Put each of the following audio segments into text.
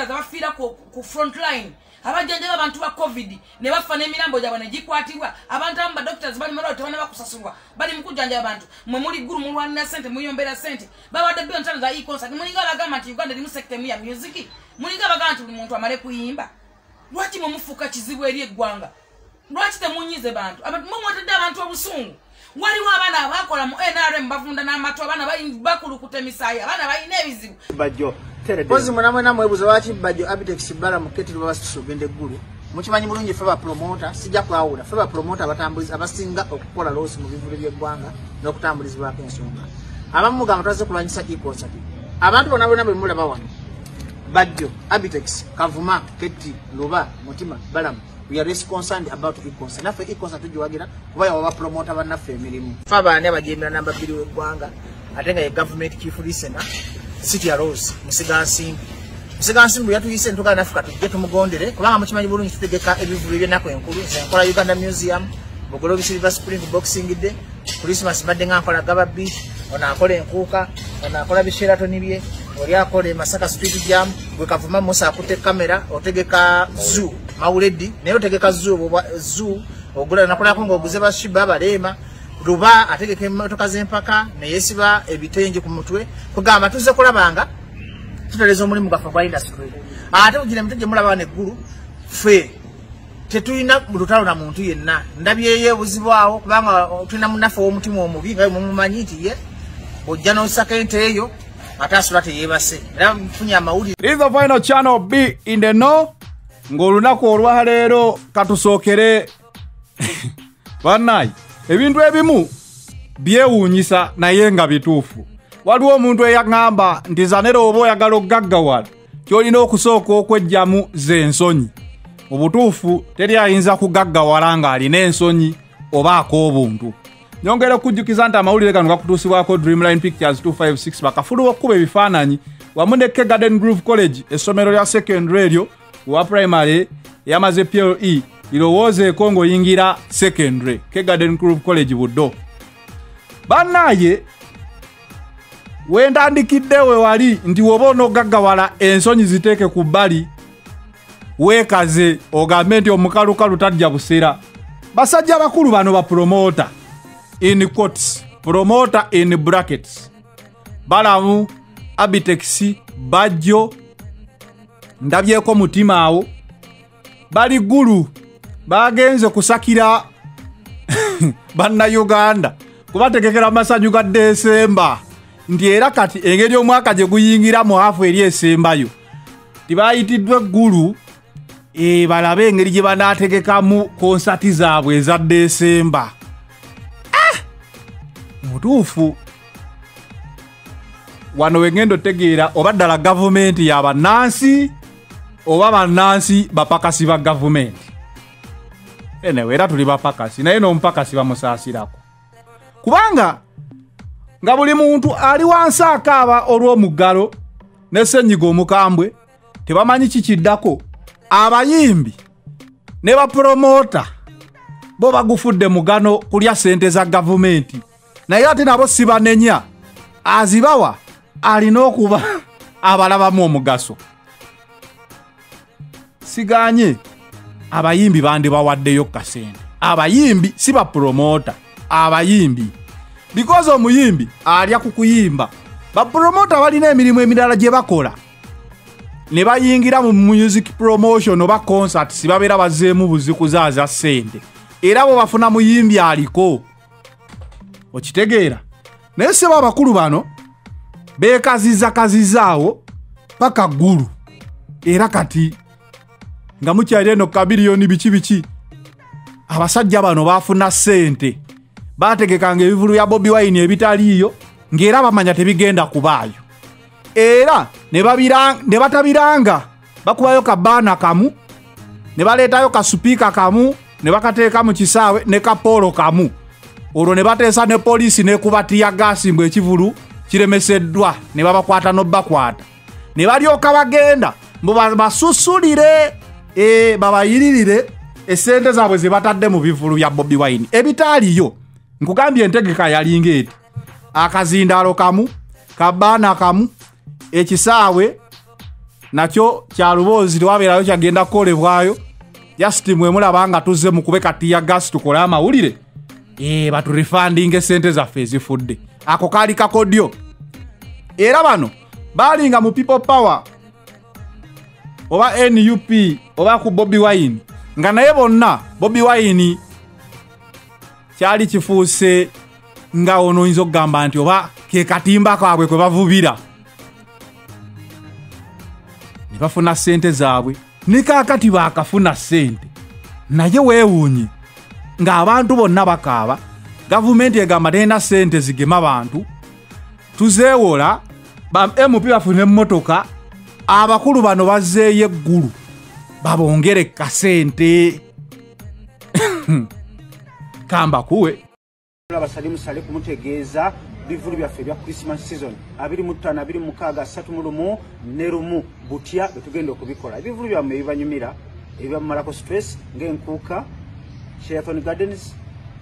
abadoctors abafiira ku ku front line. Abajjanjaba abantu ba covid ne bafa n'emirambo gyabwe ne gikwatibwa. Abantu abamu badoctors bali malwalo tebana bakusasulwa bali mu kujjanjaba abantu mwe muli ggulu mulwanira sente muyombera sente babadde byontano za econcert. Mulinga abagamba nti uganda erimu sekita emu ya music. Mulinga abagamba nti buli muntu amale kuyimba. Lwaki mwe mufuuka kizibu eri eggwanga? Lwaki temunyize bantu? Mwe mwatadde abantu obusungu. Waliwo abaana abakola mu nrm bavunda n'amatu abaana bakulukuta emisaayi abaana balina ebizibu. Bajjo mpozi mwena mwena mwebuuza lwaki bajjo abitex bala muketi lwabasitusa ogenda eggulu mukimanyi bulungi ffe bapromota sijja kwawula. Ffe bapromota abasinga okukola loosi mu bivulu by'eggwanga n'okutambulizibwako ensonga abamu mugamba twaze kulwanyisa econsert abantu bonna bonna bwe mulaba wano bajjo abitex kavuma keti luba mutima balamu we are less concerned about econcert naffe econcert tugiwagira kuba yawa bapromota bannaffe emirimu. Fe abaani abajembera namba bbiri w'eggwanga ate nga ye government chief listener city rose musigansimbi musigansimbi yatuyise ntugala naffe katujje tumugondere kubanga mukimanyi bulungi tutegeka ebivulu ebyenaku enkulu nze nkola uganda museum bugolobi silver spring boxing day christmas mbadde nga nkola gaba beach ono akola enkuuka ono akola bisheratoni bye oli akola emasaka street jam gwe kavuma musa akutte kamera otegeka zoo mawuledi naye otegeka zoo zoo ogula nakolako ngaoguze bashiba baleema luba ategeka emotoka z'empaka neyesiba ebitengi ku mutwe. Kugamba tuzze kulabanga tutereza omulimu gwaffe gwa industry. Ate ugira emite gyemulaba neggulu ffe tetulina lutalo na muntu yenna. Ndabyeyo ebuzibu awo kubanga tulina munaffe ow'omutima omubi nga mumumanyi nti ye ojja n'osaka ente eyo ate asula teyeebase. Era nfunye amawulire. The final channel B in the know. Ng'olunaku olwaleero katusookere. Bannayi ebintu ebimu byewuunyisa naye nga bituufu. Waliwo omuntu eyaŋŋamba nti zanera oba oyagala okugaggawala kyolina okusooka okweggyamu z'ensonyi mu butuufu teri ayinza kugaggawala ng'alina ensonyi oba ak'obuntu. Nyongera okujjukiza nti amawulire gano gakutuusibwako dreamline pictures 256 bakafulu b'okkuba ebifaananyi wamu ne ke garden groove college essomero lya secondary eryo owa primary eyamaze ple lirowoozeeko ng'oyingira secondary ke garden groove college buddo. Bannaaye wentandikidde we wali nti woba onogaggawala ensonyi ziteeke ku bbali weekaze ogambe nti omukalukalu tajja busera basajja bakulu bano bapromota in quotes promota in brackets. Balamu abitex bajjo ndabyeko mutima awo. Bali ggulu bagenze kusakira bannayuganda kubategekera masanyu ga desemba nti era kati engeri omwaka gye guyingira mu hafu eri esembayo tibayitiddwa eggulu e, balabe engeri gye banaategekamu konsati zaabwe eza desemba mutuufu. Wano wegenda otegeera oba ddala gavumenti ya bannansi oba bannansi bapakasi ba gavumenti enewe era tuli bapakasi naye n'omupakasi bamusaasirako. Kubanga nga buli muntu ali wansi akaaba olw'omuggalo ne ssenyiga omukambwe tebamanyi kikiddako abayimbi ne bapromota bo bagufudde mugano kulya sente za gavumenti. Naye ate nabo si banenya azibawa alina okuba abalabamu omugaso. Siganye abayimbi bandibawaddeyo kasente. Abayimbi si bapromota abayimbi. Because omuyimbi alya ku kuyimba bapromota balina emirimu emirala gye bakola. Ne bayingira mu music promotion oba concert si babeera bazeemu buzikuzaaza ssente. Era bwe bafuna muyimbi aliko. Okitegeera. Naye seba abakulu bano beekazizakazizaawo paka ggulu. Era kati nga mukyali eno kabiriyoni biki biki. Abasajja bano baafuna ssente. Baategekanga ebivulu bya bobi wine ebitaliiyo ng'era bamanya tebigenda kubaayo. Era ne batabiranga bakubayo kabaana kamu ne baleetayo kasupiika kamu ne bakateeka mu kisaawe ne kapoolo kamu. Olwo ne bateesa ne poliisi nekuba tiyagaasi mbw ekivulu kiremeseddwa ne babakwata n'obbakwata. Ne balyoka bagenda mbu ba- basusulire babayiririre esente zaabwe ze batadde mu bivulu bya bobi wine. Ebitaaliyo nkugambye entegeka yalinga eti akazindaalo kamu kabaana kamu ekisaawe nakyo kyaluboozi tewabeerayo kyagenda kukolebwayo. Jasiti mwemulaba nga tuzze mukube katiya gasi tukole amawulire. Eh, baturifandinga esente zaffe ezifudde. Ako kaali kakodyo. Era bano baalinga mu people power oba nup oba ku bobi wine. Nga naye bonna bobi wine kyali kifuuse nga ono oyinza okugamba nti oba ke katimba kaabwe kwe bavubira. Ne bafuna ssente zaabwe. Ne kaakati baakafuna ssente. Naye weewuunye ng'abantu bonna bakaaba gavumenti egamba terina ssente zigema bantu tuzeewola ba mp bafune emmotoka abakulu bano bazzeeyo eggulu babongere kasente. Kambakuwe abasalimusale kumutegeeza bivulu byaffe ebya christmas season. 25 ne lumu. Butya betugenda okubikola. Ebivulu byammwe ebibanyumira ebibamumalako stress ng'enkuuka sheraton gardens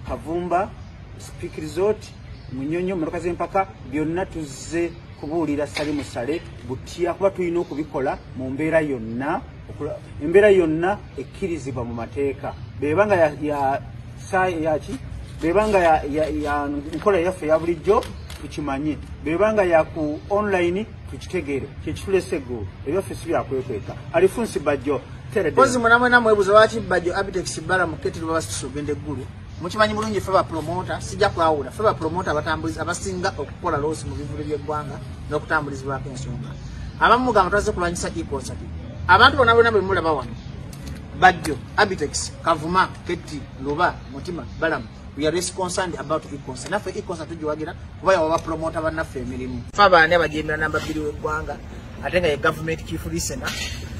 kavumba speak resort munyonyo motoka z'empaka byonna tuzze kubuulira salimusale butya kuba tulina okubikola mu mbeera yonna embeera yonna ekkirizibwa mu mateeka. Bebanga yaki bebanga nkola yaffe ya bulijjo tukimanye. Bebanga ya ku online tukitegeere. Kyekitulesa eggulu ebyaffe si byakwekweka alifunsi bajjo teredde mpozi mwenamwena mwebuza lwaki bajjo abitex bala muketi lwe babasitusogenda eggulu mukimanyi bulungi ffe bapromota sijja kwawula. Ffe bapromota abatambulizi abasinga okukola loosi mu bivulu by'eggwanga n'okutambulizibwako ensonga abamu mugamba twaze kulwanyisa econsert abantu bonna bonna bwe mulaba wano bajjo abitex kavuma keti luba mutima balamu we are concerned about econsert naffe econsert tugiwagira kuba yawa bapromota bannaffe emirimu. Fe abaani abajemera namba bbiri w'eggwanga ate nga ye government chief listener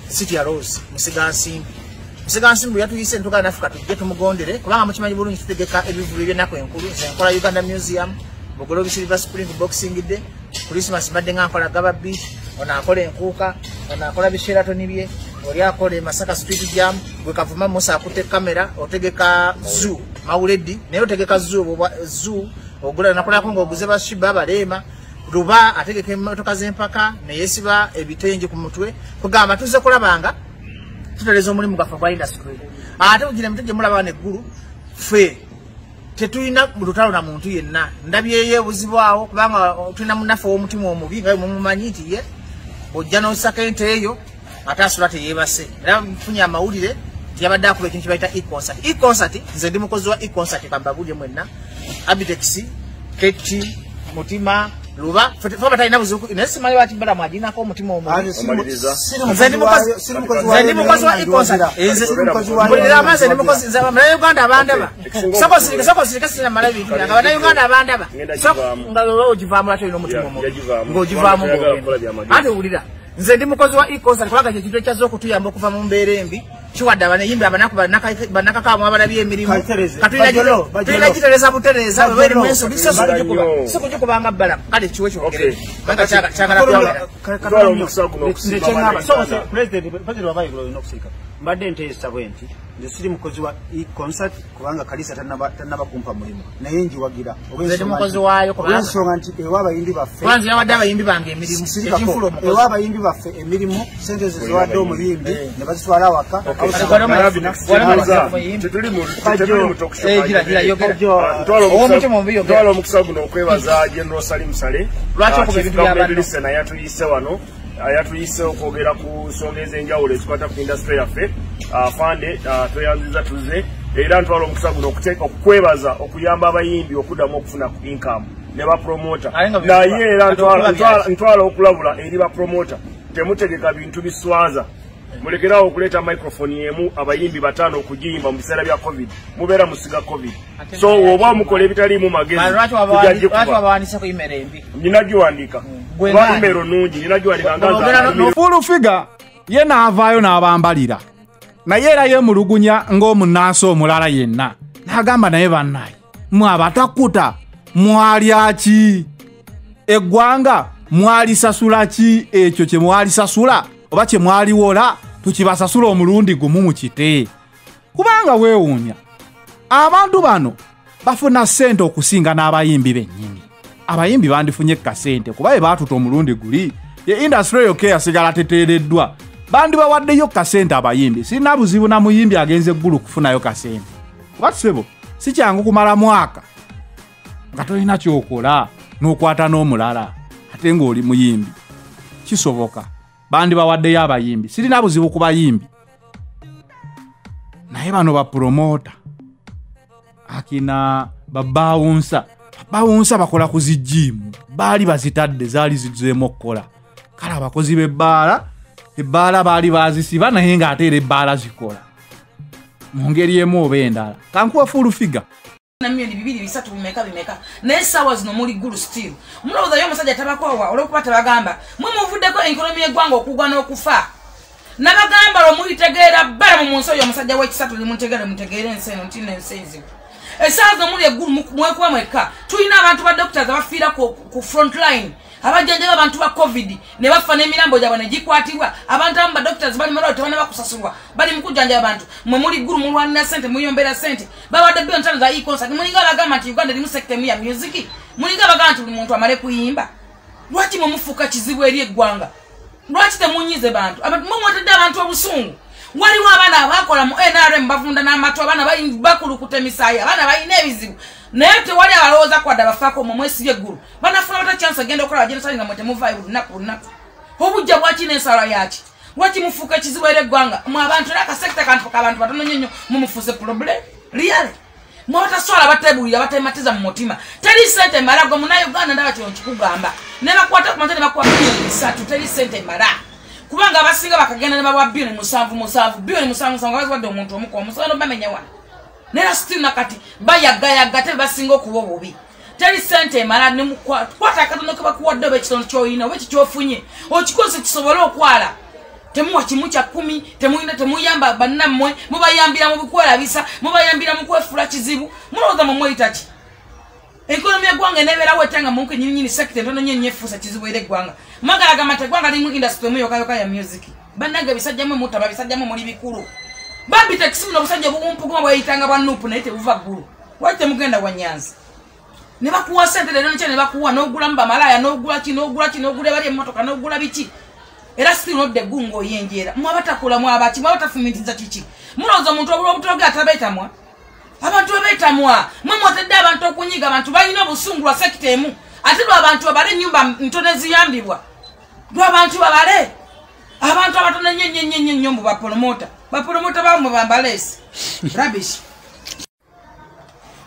city ya rose musigansimbi musigansimbi bwe yatuyise ntugala naffe katujje tumugondere kubanga mukimanyi bulungi tutegeka ebivulu ebyennaku enkulu. Nze nkola uganda museum bugolobi silver spring boxing day christmas mbadde nga nkola gaba beach ono akola enkuuka ono akola bisheratoni bye oli akola e masaka street jam gwe kavuma musa akutte kamera otegeka zoo mawuledi naye otegeka zoo ogula nakolako ngaoguze bashiba baleema luba ategeka emotoka z'empaka neyesiba ebitengi ku mutwe kugamba tuze kulabanga tutereza omulimu gwaffe gwa industry ate ugira mitege mulaba neggulu ffe tetulina lutalo na muntu yenna. Ndabyeyo ebuzibu awo kubanga tulina munaffe ow'omutima omubi nga mumumanyi nti ye ojja n'osaka ente eyo ate asula teyebase era nfunye amawulire nti yabadde akuba ekintu kibaita econsert econsert nze ndi mukozi wa econsert kambabulye mwenna. Abitex keti mutima luba fe batalina buzibu naye simanyi lwaki balamu aginako omutima omubi Omaliriza. Nze ndi mukozi- nze ndi mukozi wa econsert mbulira amazi ndi mukozi nze bannayuganda abandaba sokosirike sokosirike sirina mala bintu byange bannayuganda abandaba Ngenda So- givaamu. nga lwe ogivaamu lwaki olina omutima Ya- omubi yagivaamu. ng'ogivaamu Kubanga tayagala ng'ogenda. kukola bya magezi. ate wulira nze ndi mukozi wa econsert kubanga kyekintu ekyaza okutuyamba okuva mu mbeera embi kiwadde abanayimbi abanaku bannakakaamu abalabye emirimu. Katulina gitereza butereza weberimu ensonga sikugikuba Bajolo. sikugikubanga bbalamu kale kiwe kyogere Okay. kubanga kyagala- kyagala kwawulira Twala omukisa guno okusiba abaana okusiika mbadde nteesa bwe nti nze siri mukozi wa econsert kubanga kalisa tannaba tannaba kumpa mulimu. Naye njiwagira olwensonga nti ewa abayimbi baffe kubanza yawadde abayimbi baffe emirimu sente ze ziwadde omuyimbi ne bazitwala awaka Eh, gira, gira, yogera. Ah, omukisa- guno okwebaza general salim sale Lwaki Ah? Listener yatuyise wano yatuyise okwogera ku nsonga ez'enjawulo ezikwata ku industry yaffe Ah, fande ah, tweyanziza tuze era ntwala omukisa guno okukwebaza okuyamba abayimbi okuddamu okufuna ku income ne bapromota. Naye era ntwala okulabula eri bapromota. Temutegeka bintu biswaza mulekerawo okuleeta microphone yemu abayimbi bataano okugiyimba mu biseera bya covid. Mubeera musiga covid. So oba mukola ebitaliimu magezi nina giwandiika Gwe kuba imero nungi nina giwandiika nga Ogera no- nza- fuulu figa ye n'avaayo n'abambalira. Naye era yemulugunya ng'omunnansi omulala yenna. N'agamba naye bannaye mwe abatakuta mwalya ki? Eggwanga mwalisasula ki? Ekyo kye mwalisasula oba kye mwaliwola tukibasasula omulundi gumu mu kite. Kubanga weewuunya abantu bano bafuna ssente okusinga n'abayimbi bennyini. Abayimbi bandifunye kasente kuba bwe baatuta omulundi guli ye indasitule yokka eyasigala teteereddwa. Bandi bawaddeyo kasente abayimbi sirina buzibu na muyimbi agenza eggulu kufunayo kasente. Watusebo si kyangu kumala mwaka nga tolina kyokola n'okwata n'omulala ate ng'oli muyimbi. Kisoboka bandi bawaddeyo abayimbi. Sirina buzibu ku bayimbi. Naye bano bapromota akina babawunsa babawunsa bakola ku zijiimu baali bazitadde zaali zizeemu okukola. Kale abakozi b'ebbaala ebbaala baali bazisiba naye ng'ate era ebbaala zikola. Mu ngeri emu oba endala. Kankuwa fulufiga na milioni bibiri bisatu bimeka bimeka. Naye essaawa zino muli gulu still. Mulowoozayo omusajja tabakoowa olwokuba tebagamba mwe muvuddeko enkolomi y'eggwanga okugwa n'okufa? Nabagamba lwe mulitegeera bbala mu munsi oyo omusajja w'ekisatu limutegeere mutegeere ensi eno nti nensi enzibu essaawa zino muli eggulu mu- mwekuba mwekka. Tulina abantu ba doctors abafiira ku, ku front line abajjanjaba abantu ba covid ne bafa n'emirambo gyabwe ne gikwatibwa. Abantu abamu badoctors bali malwalo tebana bakusasulwa bali mu kujjanjaba abantu. Mwe muli ggulu mulwanira sente muyombera sente bawadde billion tano za e-concert. Mulinga bagamba nti uganda erimu sekita emu ya music? Mulinga bagamba nti buli muntu amale kuyimba? Lwaki mwe mufuuka kizibu eri eggwanga? Lwaki temunyize bantu? Mwe mwatadde abantu obusungu waliwo abaana abakola mu nrm bavunda n'amatu abaana bakulukuta emisaayi abaana balina ebizibu. Naye tewali abalowooza kwadde abafaako mwe mwesibye eggulu. Banafuna bata chance agenda okulaba genesali nga mwe temuvaayo buli lunaku lunaku. Obujja bwaki n'ensala yaki lwaki mufuuka ekizibu era eggwanga? Mwe abantu era akasekita kantu k'abantu batono nnyo nnyo mumufuuse problem? Liyale mwabataswala batebulira batematiza mu mutima. Teri sente mala gwe munauganda ndaba kino nkikugamba. Ne bakwata ku mata ne bilioni bisatu teri sente mala kubanga abasinga bakagenda ne bawa bilioni musanvu musanvu bilioni musanvu musanvu nga baziwadde omuntu omuko omusono bamenya wano. Nera still nakati bayagayaga te basinga okuba obubi. Teri sente emala nemukwata akatono ke bakuwadde oba ekitono kyoyina oba ekikyofunye okikozesa kisobole okwala. Temuwa kimu kya kumi temuyina temuyamba bannammwe mubayambira mu bikwerabisa mubayambira mu kwefula kizibu. Mulowooza mwe mweyita ki ekonomi yeggwanga enebeerawo ete nga munku enyinyini sekita entono nyo nyefuusa kizibu era eggwanga. Magalagamba nti eggwanga limu indasitry emu yokayoka ya music. Bannange bisajjamu mutaba bisajjamu muli bikulu. Bambi tekisimu n'obusajja obubumpuguma bweyitanga bwa nuupu naye tebuva ggulu. Lwaki temugenda wa nyanzi ne bakuwa sente lero nekya ne bakuwa n'ogulamu bamalaya n'ogula ki n'ogula ki n'ogula bali emmotoka n'ogula biki? Era still nodda eggulu ng'oyenjeera mwabatakulamu abaki mwabatafumitiza kiki? Mulowooza omuntu obula obutoge atabeetamwa abantu bebeetamwa mwe mwatadde abantu okunyiga abantu balina obusungu lwa sekita emu. Ate lwabantu babale enyumba ntono eziyambibwa lwabantu babale. Abantu abatono ennyo ennyo ennyo nnyo mbu bapromota. Bapromota bamwe bambaleesi rabish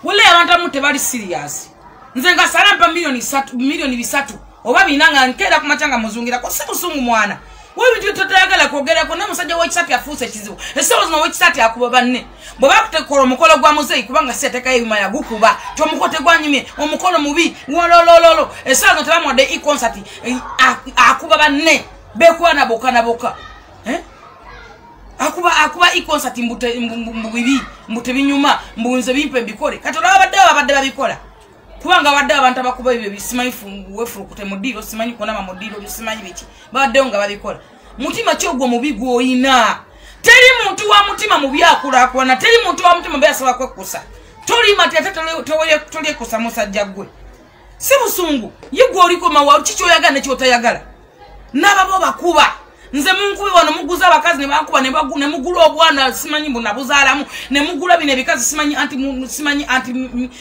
wulira abantu abamu tebali sirias nze nga salampa miliyoni isatu- miliyoni bisatu. Oba bina nga nkeera ku maca nga muzungirako si busungu mwana webintu tetayagala kwogerako naye musajja wekisatu afuusa ekizibu esawo zino wekisatu akuba banne bwe bakutekola omukolo gwa muzeeyi kubanga si yateekayo ebima yagukuba ti omukolo tegwanyumye omukolo mubi wololololo esawo zino tebamuwadde econsert akuba banne bekuba naboka naboka Eh? akuba akuba econsert mbute- mbu- mbu- mbu bibi mbu tebinyuma mbu nze bimpe mbikole kati olaba baddewo babadde babikola kubanga baddewo abantu abakuba ebyo bisimanyi wefulukute mu ddiiro simanyi kunama mu ddiiro bisimanyi biki? Babaddewo nga babikola. Mutima ki ogwo mubi gw'oyina? Teri muntu wa mutima mubi akulaakulana teri muntu wa mutima mubi asobola kwekkusa. Tolima ti ate tole- tole- tolyekkusa musajja gwe. Si busungu. Ye gwe oliko mawa kikyoyagala nekyotayagala nababo bakuba nze munkubi wano muguza abakazi nebakuba nebagu- nemugula obwana simanyi bunabuzaalamu nemugula bino ebikazi simanyi anti simanyi anti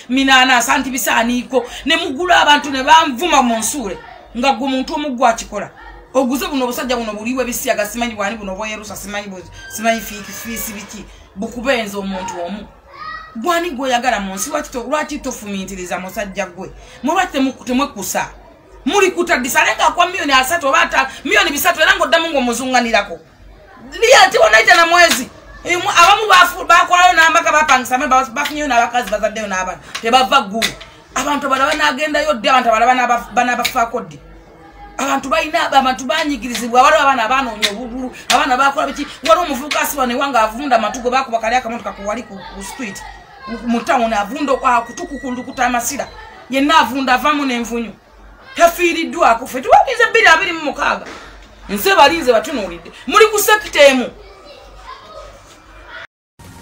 minanasa anti bisaaniiko nemugula abantu nebanvuma mu nsuule nga gwe muntu omugwa akikola oguze buno obusajja buno buliwo ebisiyaga simanyi bwani buno bweyerusa simanyi fiisi biki bukubenza omuntu omu. Gwani gweoyagala mu nsi? Lwaki to- lwaki tofumiitiriza musajja gwe? Mulwaki temwekkusa muli kutadisa naye ngaakwa miliyoni asatu oba ata miliyoni bisatu era ngaoddamu ngaomuzunganirako liya tiwonaita na mwezi. Abamu bakolayo n'ambaka bapangisa ame ba- bafunyeyo n'abakazi bazaddeyo n'abaana tebava ggulu abantu abalala banagendayo ddi abantu abalala banabafaako ddi abantu balina abantu banyigirizibwa waliwo abaana abanoonya obululu abaana bakola biki? Waliwo omuvubuka asiba newanga avunda amatugo bakuba kali akamotoka kuwali ku street mu tawuni avunda kutukukulukuta amasira. Yenna avunda avaamu n'envunyu tafiiriddwako fe tuwalinze bbiri abiri mu mukaaga. Nze balinze batunuulidde. Muli ku sekita emu.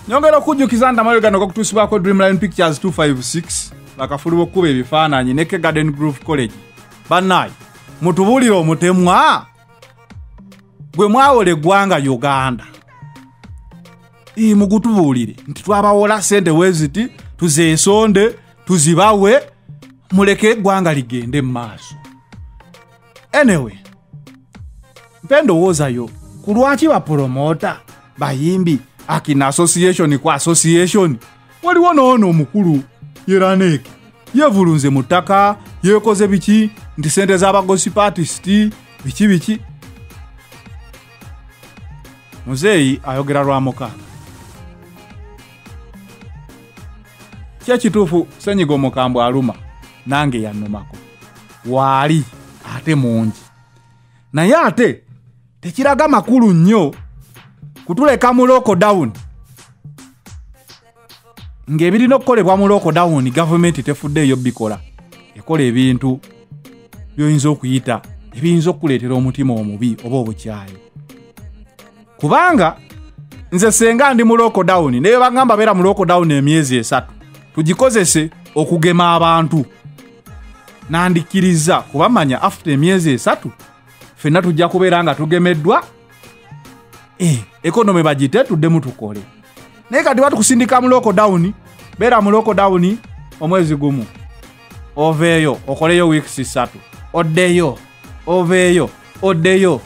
Nyongera okujjukiza nti amayo gano gakutuusibwako dreamline pictures 256 bakafulu b'okkuba ebifaananyi ne ke garden groove college. Bannaye mutubuulire omutemwa. Gwe mwawola eggwanga uganda. Mugutubuulire. Nti twabawola sente weziti tuzeesonde tuzibawe muleke eggwanga ligende mu maaso. Anyway mpe ndowoozayo ku lwaki bapromota bayimbi akina association ku association? Waliwo noono omukulu yeraneeke yevulunze mu ttaka yeekoze biki? Nti sente z'abagosipatisiti biki biki? Muzeeyi ayogera lwa mukaaga kyekituufu senyiga omukambwe aluma nange yannumako waali ate mungi. Naye ate tekiraga makulu nnyo kutuleka mu lockdown ng'ebirina okukolebwa mu lockdown gavumenti tefuddeeyo bikola. Ekola ebintu byoyinza okuyita ebiyinza okukuleetera omutima omubi oba obukyayi. Kubanga nze senga ndi mu lockdown naye bagamba beera mu lockdown emyezi esatu. Tugikozese okugema abantu nandikkiriza kubamanya after emyezi esatu fenna tujja kubeera nga tugemeddwa eh, ekonomi bagite tuddemu tukole naye kati batukusindika mu lockdown beera mu lockdown omwezi gumu oveeyo okoleyo weeks satu oddeyo oveeyo oddeyo.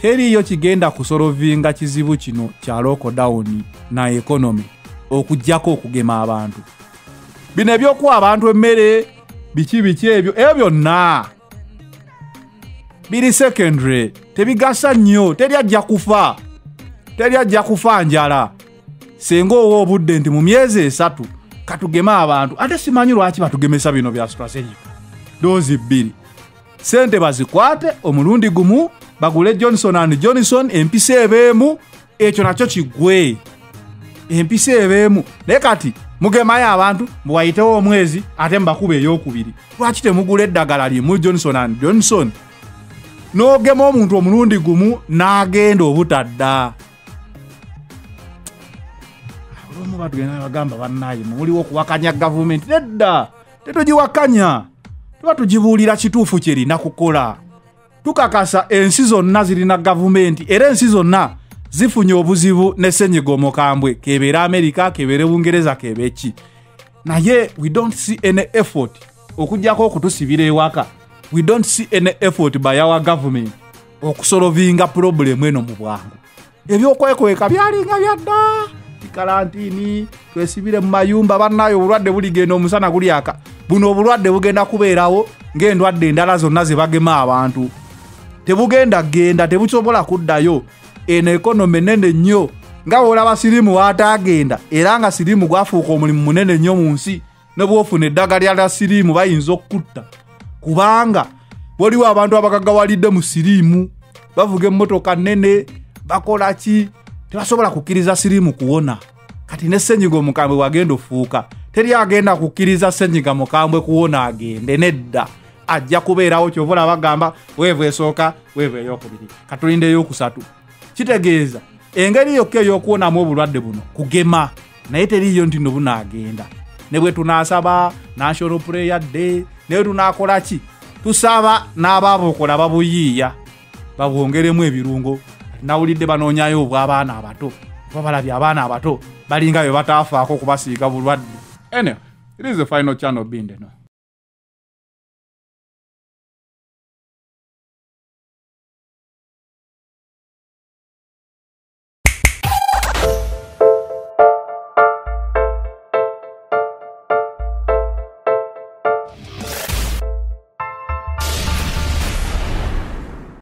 Teriiyo kigenda kusolovinga kizibu kino kya lockdown na ekonomi okugjako okugema abantu. Bino ebyokuwa abantu emmere biki biki ebyo ebyo byonna. Biri secondary tebigasa nnyo teri ajja kufa teri ajja kufa njala. Singa owa obudde nti mu myezi esatu katugeme abantu ate simanyi lwaki batugemesa bino bya strategic? Doozi bbiri. Sente bazikwate omulundi gumu bagule johnson and johnson empisa ebeemu ekyo nakyo kigwe. Empisa ebeemu. Naye kati mugemayo abantu muwayitewo omwezi ate mubakuba eyokubiri lwaki temugula eddagala limu johnson and johnson? N'ogema omuntu omulundi gumu n'agenda obutadda. Olumu batugenda bagamba bannaye muliwo okuwakanya gavumenti nedda tetugiwakanya. Tuba tugibuulira kituufu kyerina kukola. Tukakasa ensi zonna zirina gavumenti era ensi zonna zifunye obuzibu ne senyiga omukambwe kebeera amerika kebeere bungereza kebeeki naye we don't see any effort okugjako okutusibira ewaka. We don't see any effort by our government okusolovinga purobulemu eno mu bwangu. Ebyokwekweka byalinga byadda. Ikarantini twesibire mu mayumba bannayo obulwadde buligenda omusana gulyaka. Buno obulwadde bugenda kubeerawo ng'endwadde endala zonna ze bagema abantu. Tebugenda genda tebusobola kuddayo eno ekonomi enene nnyo. Nga bwolaba sirimu waatagenda era nga sirimu gwafuuka omulimu munene nnyo mu nsi ne bwofuna eddagala lya sirimu bayinza okukutta kubanga waliwo abantu abagagawalidde mu siriimu bavuga emmotoka nnene bakola ki? Tebasobola kukkiriza siriimu kuwona. Kati ne senyiga omukambwe wagenda ofuuka teri agenda kukkiriza senyiga mukambwe kuwona agende nedda. Ajja kubeerawo kyova olaba bagamba weevu esooka weevu eyokubiri. Katulinde eyokusatu kitegeeza engeri yokka ey'okuwonamu obulwadde buno kugema naye teriiyo nti no bunaagenda. Ne bwe tunaasaba national prayer day naye tunaakola ki? Tusaba n'abaabukola babuyiiya babwongeremu ebirungo. Nawulidde banoonyayo obw'abaana abato oba balabye abaana abato balinga bye bataafaako kubasiiga bulwadde. Anyway it is the final channel bindeno